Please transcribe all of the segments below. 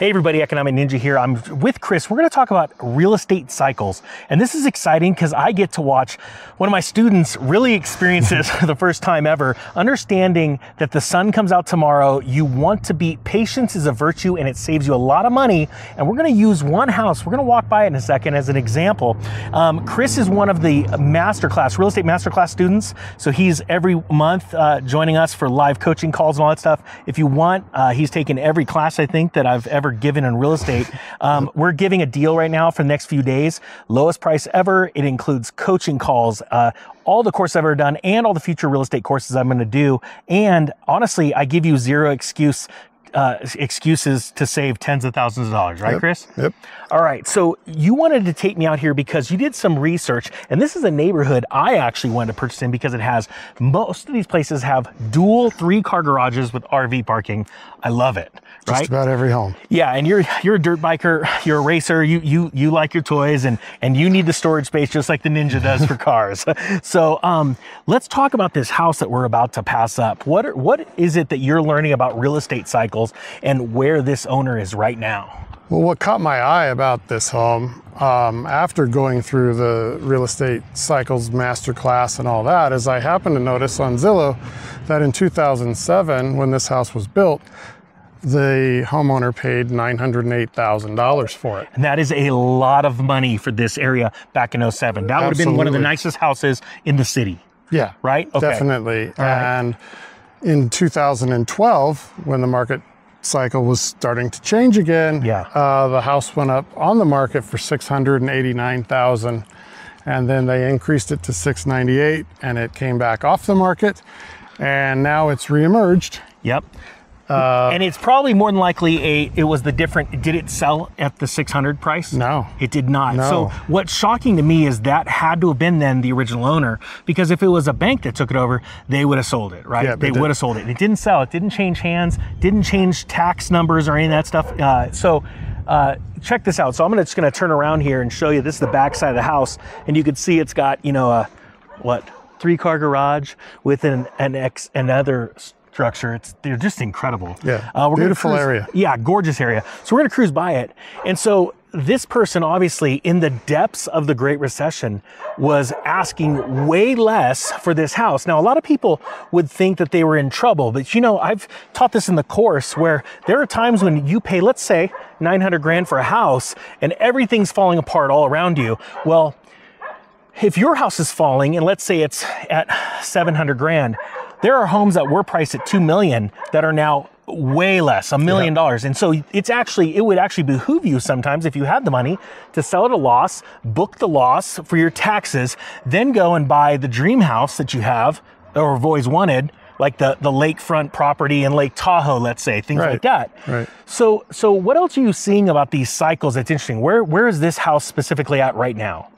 Hey everybody, Economic Ninja here. I'm with Chris. We're going to talk about real estate cycles. And this is exciting because I get to watch one of my students really experience this for the first time ever, understanding that the sun comes out tomorrow. You want to be, patience is a virtue and it saves you a lot of money. And we're going to use one house. We're going to walk by it in a second as an example. Um, Chris is one of the masterclass, real estate masterclass students. So he's every month uh, joining us for live coaching calls and all that stuff. If you want, uh, he's taken every class I think that I've ever given in real estate. Um, we're giving a deal right now for the next few days, lowest price ever. It includes coaching calls, uh, all the courses I've ever done, and all the future real estate courses I'm going to do. And honestly, I give you zero excuse uh, excuses to save tens of thousands of dollars, right, Yep, Chris? yep. All right. So you wanted to take me out here because you did some research, and this is a neighborhood I actually wanted to purchase in because it has most of these places have dual three car garages with RV parking. I love it. Just Right? about every home. Yeah, and you're you're a dirt biker, you're a racer, you you you like your toys and and you need the storage space just like the Ninja does for cars. So um, let's talk about this house that we're about to pass up. What are, what is it that you're learning about real estate cycles and where this owner is right now? Well, what caught my eye about this home um, after going through the real estate cycles masterclass and all that is I happened to notice on Zillow that in 2007, when this house was built, the homeowner paid $908,000 for it. And that is a lot of money for this area back in 07. That would have been one of the nicest houses in the city, Yeah, right? Okay. definitely. right. And in 2012, when the market cycle was starting to change again, Yeah. uh, the house went up on the market for 689,000, and then they increased it to 698, and it came back off the market, and now it's reemerged. Yep. And it's probably more than likely a it was the different did it sell at the 600 price? No. It did not. No. So what's shocking to me is that had to have been then the original owner because if it was a bank that took it over, they would have sold it, right? Yeah, they they would have sold it. It didn't sell. It didn't change hands, didn't change tax numbers or any of that stuff. Uh, so uh, check this out. So I'm gonna, just going to turn around here and show you. This is the back side of the house, and you can see it's got you know a what three car garage with an an ex another structure. It's they're just incredible. Yeah, uh, we're beautiful cruise- area. Yeah, gorgeous area. So we're gonna cruise by it, and so this person obviously in the depths of the Great Recession was asking way less for this house. Now a lot of people would think that they were in trouble, but you know I've taught this in the course where there are times when you pay, let's say, 900 grand for a house, and everything's falling apart all around you. Well, if your house is falling and let's say it's at 700 grand there are homes that were priced at 2 million that are now way less a million dollars. And so it's actually it would actually behoove you sometimes if you had the money to sell at a loss book the loss for your taxes then go and buy the dream house that you have or have always wanted like the the lakefront property in lake tahoe let's say things Right, like that. Right. so so what else are you seeing about these cycles that's interesting? Where where is this house specifically at right now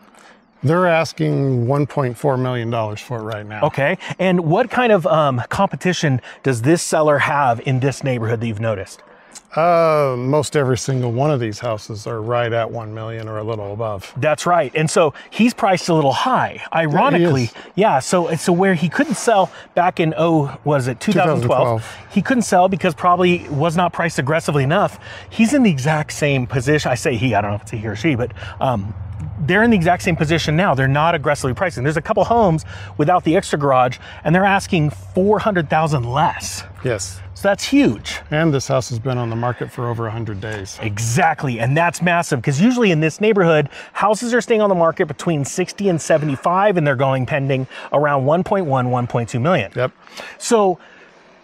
They're asking $1.4 million for it right now. Okay. And what kind of um, competition does this seller have in this neighborhood that you've noticed? Uh, most every single one of these houses are right at 1 million or a little above. That's right. And so he's priced a little high. Ironically, yeah. So it's so where he couldn't sell back in oh was it 2012? 2012. He couldn't sell because probably was not priced aggressively enough. He's in the exact same position. I say he. I don't know if it's a he or she, but um, they're in the exact same position now. They're not aggressively pricing. There's a couple homes without the extra garage, and they're asking four hundred thousand less. Yes. So that's huge. And this house has been on the market for over 100 days. Exactly. And that's massive because usually in this neighborhood, houses are staying on the market between 60 and 75 and they're going pending around 1.1, 1.2 million. Yep. So,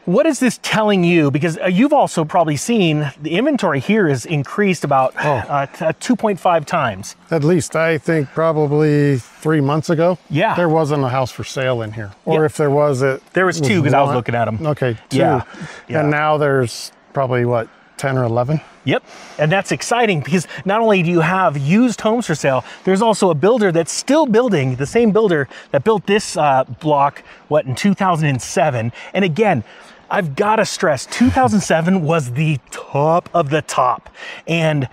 what is this telling you? Because uh, you've also probably seen the inventory here is increased about Oh. uh, uh, 2.5 times. At least I think probably three months ago. Yeah. There wasn't a house for sale in here. Or Yeah. if there was, it There was two because I was looking at them. Okay, two. Yeah. Yeah. And now there's probably what, 10 or 11? Yep. And that's exciting because not only do you have used homes for sale, there's also a builder that's still building, the same builder that built this uh, block, what, in 2007. And again, I've got to stress 2007 was the top of the top. And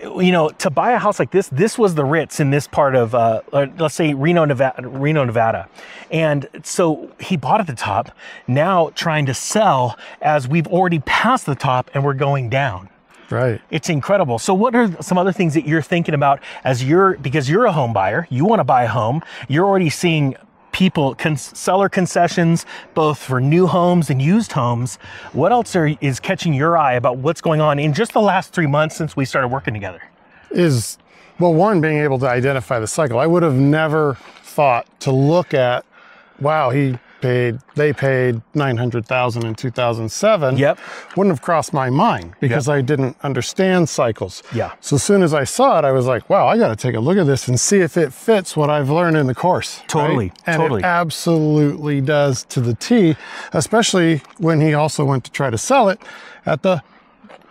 you know, to buy a house like this, this was the Ritz in this part of, uh, uh, let's say Reno, Nevada, Reno, Nevada. And so he bought at the top, now trying to sell as we've already passed the top and we're going down. Right. It's incredible. So, what are some other things that you're thinking about as you're because you're a home buyer, you want to buy a home, you're already seeing people con- seller concessions both for new homes and used homes. What else are, is catching your eye about what's going on in just the last three months since we started working together? Is well, one being able to identify the cycle. I would have never thought to look at, wow, he paid, they paid 900,000 in 2007. Yep. Wouldn't have crossed my mind because I didn't understand cycles. Yeah. So as soon as I saw it, I was like, wow, I got to take a look at this and see if it fits what I've learned in the course. right? Totally, And totally. it absolutely does to the T, especially when he also went to try to sell it at the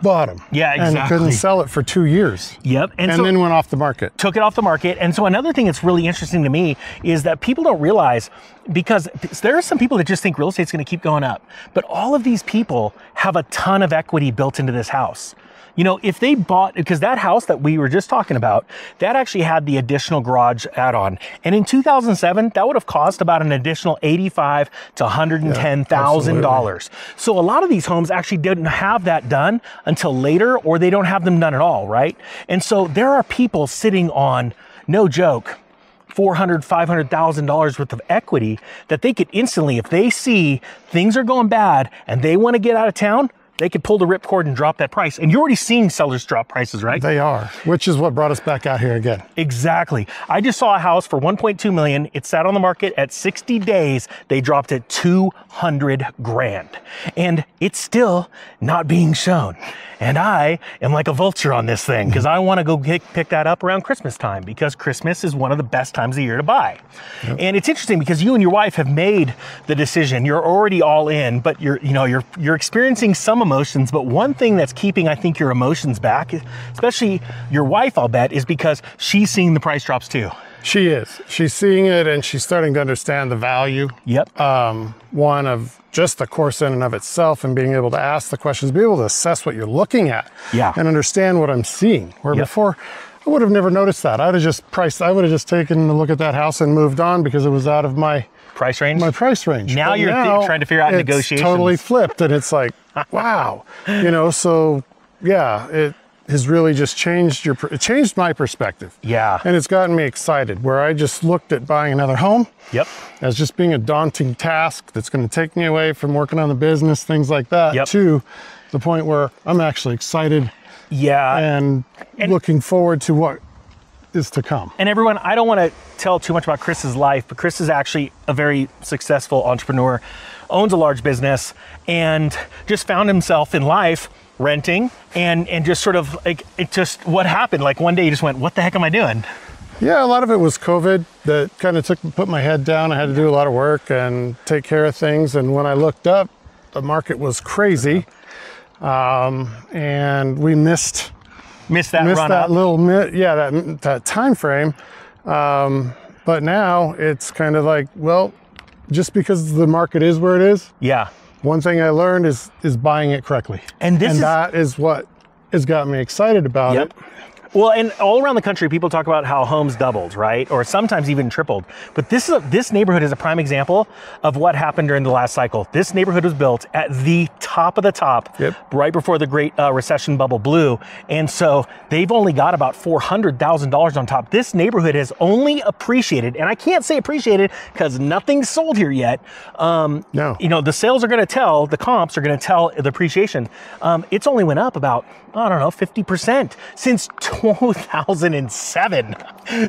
bottom. Yeah, And exactly. couldn't sell it for two years. Yep. And, so, then went off the market. took it off the market. And so another thing that's really interesting to me is that people don't realize because there are some people that just think real estate's going to keep going up, but all of these people have a ton of equity built into this house. You know, if they bought because that house that we were just talking about, that actually had the additional garage add-on, and in 2007, that would have cost about an additional 85 to 110 thousand dollars. So a lot of these homes actually didn't have that done until later, or they don't have them done at all, right? And so there are people sitting on, no joke, 400 500000 dollars worth of equity that they could instantly, if they see things are going bad and they want to get out of town, they could pull the ripcord and drop that price. And you're already seeing sellers drop prices, right? They are, which is what brought us back out here again. Exactly. I just saw a house for 1.2 million. It sat on the market at 60 days. They dropped it 200 grand. And it's still not being shown. And I am like a vulture on this thing because I want to go pick, pick that up around Christmas time because Christmas is one of the best times of year to buy. And it's interesting because you and your wife have made the decision. You're already all in, but you're you know you're you're experiencing some emotions. But one thing that's keeping I think your emotions back, especially your wife, I'll bet, is because she's seeing the price drops too. She is. She's seeing it and she's starting to understand the value. Yep. Um, one of just the course in and of itself and being able to ask the questions, be able to assess what you're looking at Yeah. and understand what I'm seeing. Where Yep. before, I would have never noticed that. I'd have just priced, I would have just taken a look at that house and moved on because it was out of my price range. my price range. Now But you're thi- trying to figure out it's negotiations. Totally flipped, and it's like, wow, you know. So yeah, it has really just changed your. It changed my perspective. Yeah. and it's gotten me excited. Where I just looked at buying another home yep. as just being a daunting task that's going to take me away from working on the business, things like that. Yep. To the point where I'm actually excited Yeah. and, looking forward to what is to come. And everyone, I don't want to tell too much about Chris's life, but Chris is actually a very successful entrepreneur, owns a large business, and just found himself in life renting and and just sort of like it just what happened like one day he just went what the heck am i doing Yeah, a lot of it was COVID that kind of took put my head down. I had to do a lot of work and take care of things. And when I looked up, the market was crazy, um, and we missed missed that missed that up little mi- yeah that that time frame. Um, but now it's kind of like well, just because the market is where it is, yeah one thing I learned is is buying it correctly, And this and is- that is what has got me excited about Yep. it. Well, and all around the country, people talk about how homes doubled, right, or sometimes even tripled. But this is a, this neighborhood is a prime example of what happened during the last cycle. This neighborhood was built at the top of the top, Yep. right before the Great uh, Recession bubble blew, and so they've only got about four hundred thousand dollars on top. This neighborhood has only appreciated, and I can't say appreciated because nothing's sold here yet. Um, No. you know the sales are going to tell, the comps are going to tell the appreciation. Um, it's only went up about I don't know, 50% since 2007.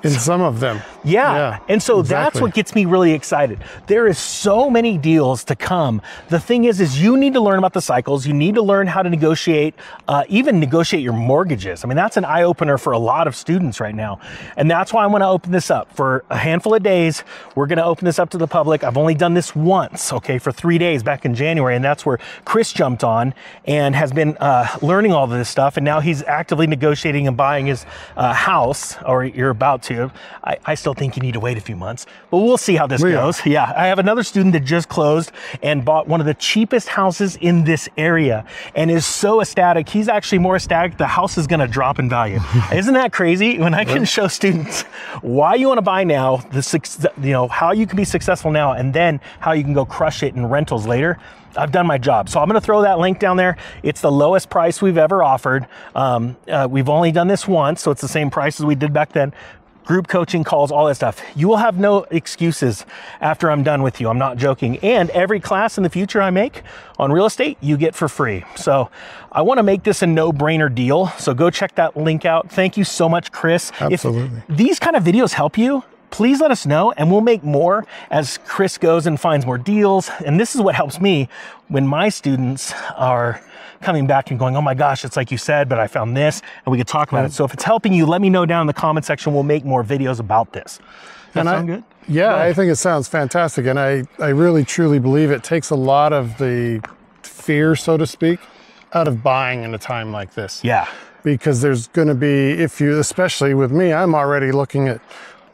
In some of them, Yeah. and so that's what gets me really excited. There is so many deals to come. The thing is, is you need to learn about the cycles. You need to learn how to negotiate, uh, even negotiate your mortgages. I mean, that's an eye opener for a lot of students right now. And that's why I want to open this up for a handful of days. We're going to open this up to the public. I've only done this once, okay, for three days back in January. And that's where Chris jumped on and has been uh, learning all of this stuff. And now he's actively negotiating and buying his uh, house, or you're about to. I, I still think you need to wait a few months, but we'll see how this are. goes. Yeah, I have another student that just closed and bought one of the cheapest houses in this area and is so ecstatic. He's actually more ecstatic the house is going to drop in value. Isn't that crazy? When I can show students why you want to buy now, the you know how you can be successful now, and then how you can go crush it in rentals later. I've done my job. So I'm going to throw that link down there. It's the lowest price we've ever offered. Um, uh, we've only done this once, so it's the same price as we did back then group coaching calls, all that stuff. You will have no excuses after I'm done with you. I'm not joking. And every class in the future I make on real estate, you get for free. So I want to make this a no brainer deal. So go check that link out. Thank you so much, Chris. Absolutely. If these kind of videos help you, please let us know and we'll make more as Chris goes and finds more deals. And this is what helps me when my students are coming back and going, oh my gosh, it's like you said, but I found this and we could talk about it. Mm. So if it's helping you, let me know down in the comment section. We'll make more videos about this. That And I- sound good? Yeah, I think it sounds fantastic. And I, I really truly believe it takes a lot of the fear, so to speak, out of buying in a time like this. Yeah. Because there's going to be, if you, especially with me, I'm already looking at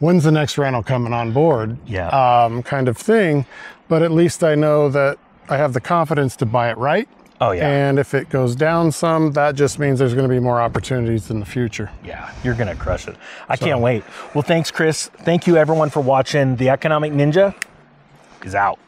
when's the next rental coming on board, Yeah. um, kind of thing. But at least I know that I have the confidence to buy it right. Oh, yeah. And if it goes down some, that just means there's going to be more opportunities in the future. Yeah, you're going to crush it. I can't wait. Well, thanks, Chris. Thank you, everyone, for watching. The Economic Ninja is out.